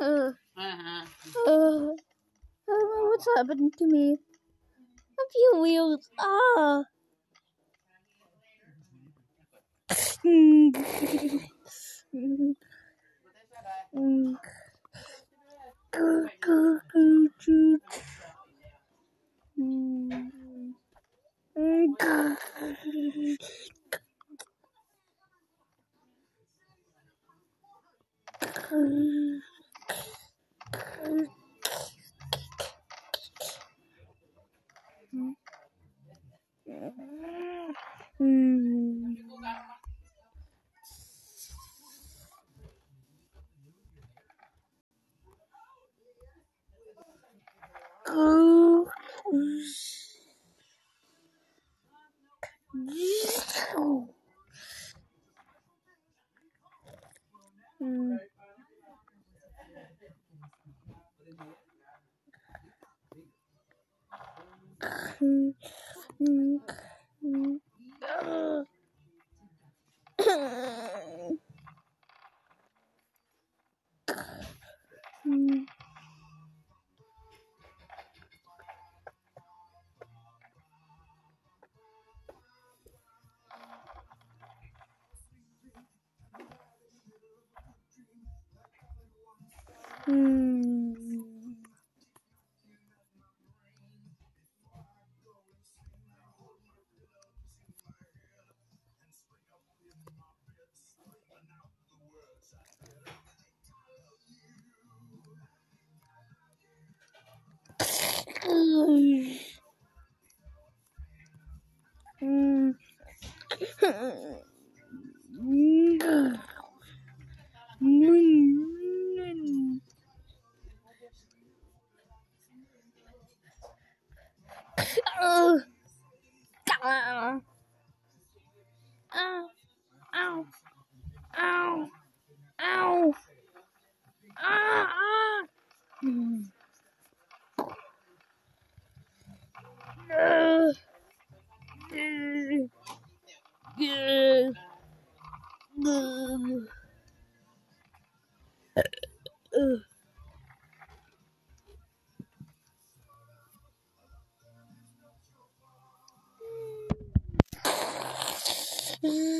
Uh, uh-huh. uh, what's happening to me? I feel weird. Ah. Mm. 嗯嗯嗯嗯嗯。Ow. Ow. Ow. Ugh.